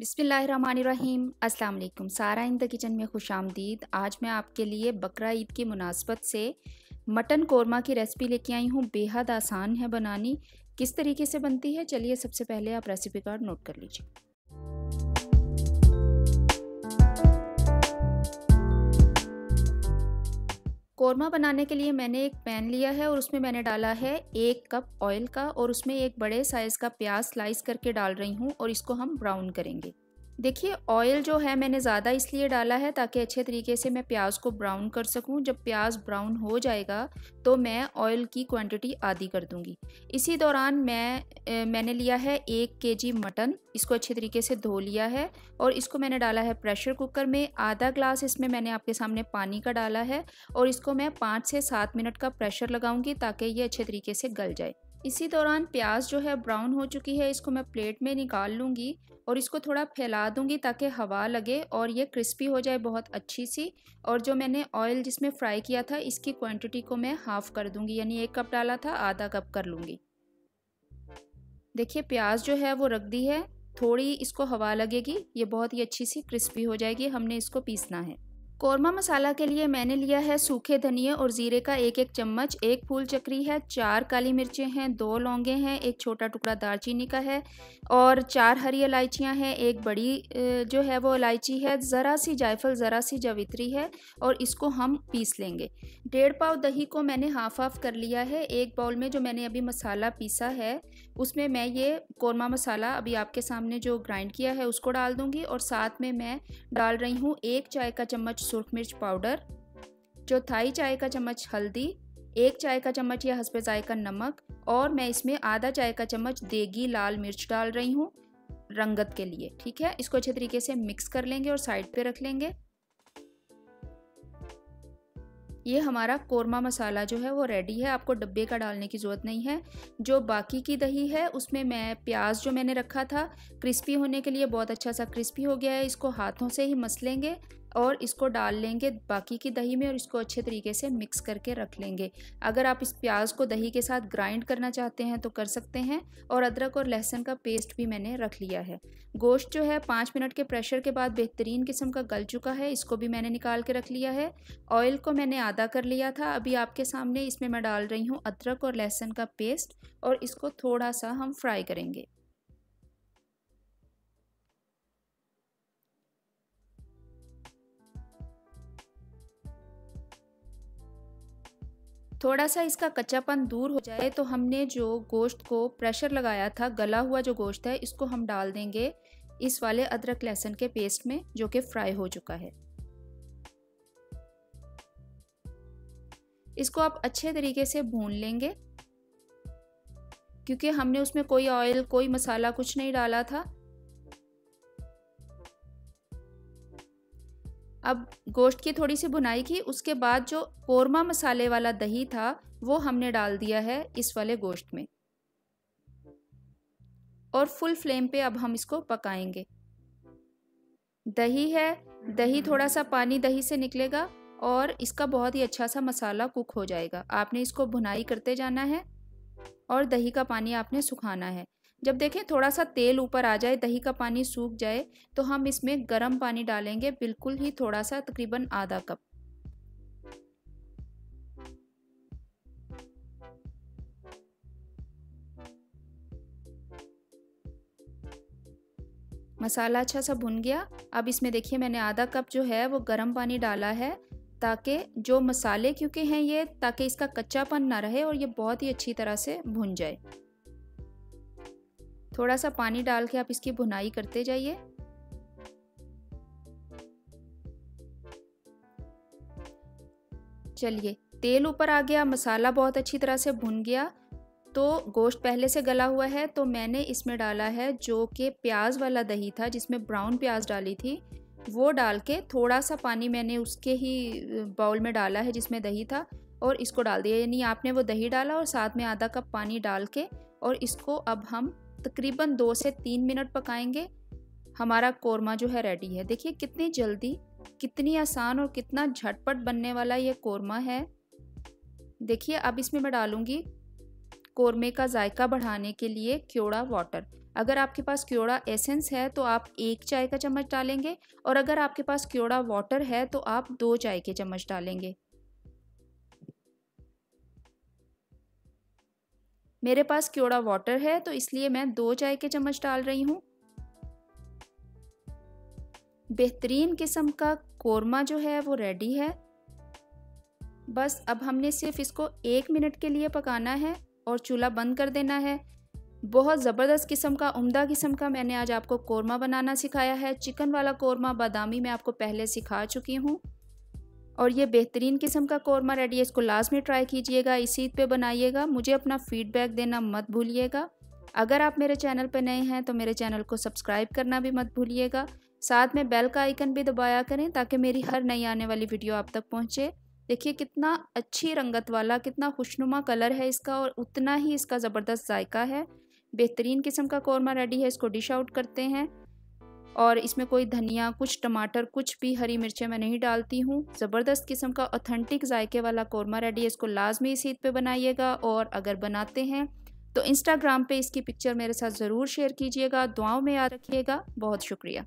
बिसमीम अस्सलाम वालेकुम सारा इन द किचन में खुश आमदीद। आज मैं आपके लिए बकरा ईद की मुनासबत से मटन कोरमा की रेसिपी लेके आई हूँ। बेहद आसान है बनानी। किस तरीके से बनती है? चलिए सबसे पहले आप रेसिपी कार्ड नोट कर लीजिए। कौरमा बनाने के लिए मैंने एक पैन लिया है और उसमें मैंने डाला है एक कप ऑयल का और उसमें एक बड़े साइज़ का प्याज स्लाइस करके डाल रही हूँ और इसको हम ब्राउन करेंगे। देखिए ऑयल जो है मैंने ज़्यादा इसलिए डाला है ताकि अच्छे तरीके से मैं प्याज को ब्राउन कर सकूँ। जब प्याज ब्राउन हो जाएगा तो मैं ऑयल की क्वांटिटी आधी कर दूँगी। इसी दौरान मैं ए, मैंने लिया है एक केजी मटन। इसको अच्छे तरीके से धो लिया है और इसको मैंने डाला है प्रेशर कुकर में। आधा ग्लास इसमें मैंने आपके सामने पानी का डाला है और इसको मैं पाँच से सात मिनट का प्रेशर लगाऊँगी ताकि ये अच्छे तरीके से गल जाए। इसी दौरान प्याज जो है ब्राउन हो चुकी है, इसको मैं प्लेट में निकाल लूँगी और इसको थोड़ा फैला दूँगी ताकि हवा लगे और ये क्रिस्पी हो जाए बहुत अच्छी सी। और जो मैंने ऑयल जिसमें फ्राई किया था, इसकी क्वांटिटी को मैं हाफ़ कर दूँगी, यानी एक कप डाला था, आधा कप कर लूँगी। देखिए, प्याज जो है वो रख दी है, थोड़ी इसको हवा लगेगी, ये बहुत ही अच्छी सी क्रिस्पी हो जाएगी, हमने इसको पीसना है। कौरमा मसाला के लिए मैंने लिया है सूखे धनिए और ज़ीरे का एक एक चम्मच। एक फूल चक्री है, चार काली मिर्चें हैं, दो लौंगे हैं, एक छोटा टुकड़ा दालचीनी का है और चार हरी इलायचियाँ हैं, एक बड़ी जो है वो इलायची है, ज़रा सी जायफल, ज़रा सी जवित्री है और इसको हम पीस लेंगे। डेढ़ पाव दही को मैंने हाफ़ हाफ़ कर लिया है। एक बाउल में जो मैंने अभी मसाला पीसा है उसमें मैं ये कौरमा मसाला अभी आपके सामने जो ग्राइंड किया है उसको डाल दूँगी और साथ में मैं डाल रही हूँ एक चाय का चम्मच सुरख मिर्च पाउडर चौथाई चाय का चम्मच हल्दी, एक चाय का चम्मच या हंसपे जायका नमक और मैं इसमें आधा चाय का चम्मच देगी लाल मिर्च डाल रही हूँ रंगत के लिए, ठीक है? इसको अच्छे तरीके से मिक्स कर लेंगे और साइड पे रख लेंगे। ये हमारा कोरमा मसाला जो है वो रेडी है। आपको डब्बे का डालने की ज़रूरत नहीं है। जो बाकी की दही है, उसमें मैं प्याज जो मैंने रखा था क्रिस्पी होने के लिए बहुत अच्छा सा क्रिस्पी हो गया है। इसको हाथों से ही मस लेंगे और इसको डाल लेंगे बाकी की दही में और इसको अच्छे तरीके से मिक्स करके रख लेंगे। अगर आप इस प्याज को दही के साथ ग्राइंड करना चाहते हैं तो कर सकते हैं और अदरक और लहसुन का पेस्ट भी मैंने रख लिया है। गोश्त जो है, पाँच मिनट के प्रेशर के बाद बेहतरीन किस्म का गल चुका है। इसको भी मैंने निकाल के रख लिया है। ऑयल को मैंने आधा कर लिया था। अभी आपके सामने इसमें मैं डाल रही हूँ अदरक और लहसुन का पेस्ट और इसको थोड़ा सा हम फ्राई करेंगे। थोड़ा सा इसका कच्चापन दूर हो जाए तो हमने जो गोश्त को प्रेशर लगाया था, गला हुआ जो गोश्त है, इसको हम डाल देंगे इस वाले अदरक लहसुन के पेस्ट में, जो कि फ्राई हो चुका है। इसको आप अच्छे तरीके से भून लेंगे, क्योंकि हमने उसमें कोई ऑयल कोई मसाला कुछ नहीं डाला था। अब गोश्त की थोड़ी सी बुनाई की, उसके बाद जो कौरमा मसाले वाला दही था, वो हमने डाल दिया है इस वाले गोश्त में। और फुल फ्लेम पे अब हम इसको पकाएँगे। दही है, दही थोड़ा सा पानी दही से निकलेगा और इसका बहुत ही अच्छा सा मसाला कुक हो जाएगा। आपने इसको भुनाई करते जाना है और दही का पानी आपने सुखाना है। जब देखें थोड़ा सा तेल ऊपर आ जाए, दही का पानी सूख जाए तो हम इसमें गर्म पानी डालेंगे बिल्कुल ही थोड़ा सा तकरीबन आधा कप। मसाला अच्छा सा भुन गया। अब इसमें देखिए मैंने आधा कप जो है वो गर्म पानी डाला है, ताकि जो मसाले क्योंकि हैं ये, ताकि इसका कच्चापन ना रहे और ये बहुत ही अच्छी तरह से भुन जाए। थोड़ा सा पानी डाल के आप इसकी भुनाई करते जाइए। चलिए, तेल ऊपर आ गया, मसाला बहुत अच्छी तरह से भुन गया। तो गोश्त पहले से गला हुआ है तो मैंने इसमें डाला है जो कि प्याज वाला दही था, जिसमें ब्राउन प्याज डाली थी। वो डाल के थोड़ा सा पानी मैंने उसके ही बाउल में डाला है जिसमें दही था और इसको डाल दिया। यानी आपने वो दही डाला और साथ में आधा कप पानी डाल के और इसको अब हम तकरीबन दो से तीन मिनट पकाएँगे। हमारा कौरमा जो है रेडी है। देखिए कितनी जल्दी, कितनी आसान और कितना झटपट बनने वाला ये कौरमा है। देखिए अब इसमें मैं डालूँगी कौरमे का जायका बढ़ाने के लिए क्योड़ा वाटर अगर आपके पास क्योड़ा एसेंस है तो आप एक चाय का चम्मच डालेंगे और अगर आपके पास क्योड़ा वाटर है तो आप दो चाय के चम्मच डालेंगे। मेरे पास क्योड़ा वाटर है तो इसलिए मैं दो चाय के चम्मच डाल रही हूँ। बेहतरीन किस्म का कोरमा जो है, वो रेडी है। बस अब हमने सिर्फ़ इसको एक मिनट के लिए पकाना है और चूल्हा बंद कर देना है। बहुत ज़बरदस्त किस्म का, उम्दा किस्म का मैंने आज आपको कोरमा बनाना सिखाया है। चिकन वाला कोरमा बादामी मैं आपको पहले सिखा चुकी हूँ। और ये बेहतरीन किस्म का कौरमा रेडी है, इसको लास्ट में ट्राई कीजिएगा, इसी पे बनाइएगा। मुझे अपना फीडबैक देना मत भूलिएगा। अगर आप मेरे चैनल पर नए हैं तो मेरे चैनल को सब्सक्राइब करना भी मत भूलिएगा। साथ में बेल का आइकन भी दबाया करें, ताकि मेरी हर नई आने वाली वीडियो आप तक पहुँचे। देखिए, कितना अच्छी रंगत वाला, कितना खुशनुमा कलर है इसका, और उतना ही इसका ज़बरदस्त जायका है। बेहतरीन किस्म का कौरमा रेडी है, इसको डिश आउट करते हैं। और इसमें कोई धनिया, कुछ टमाटर, कुछ भी हरी मिर्चें मैं नहीं डालती हूँ। ज़बरदस्त किस्म का ऑथेंटिक जायके वाला कौरमा रेडी है इसको लाजमी इस ईद पर बनाइएगा और अगर बनाते हैं तो इंस्टाग्राम पे इसकी पिक्चर मेरे साथ ज़रूर शेयर कीजिएगा। दुआओं में याद रखिएगा। बहुत शुक्रिया।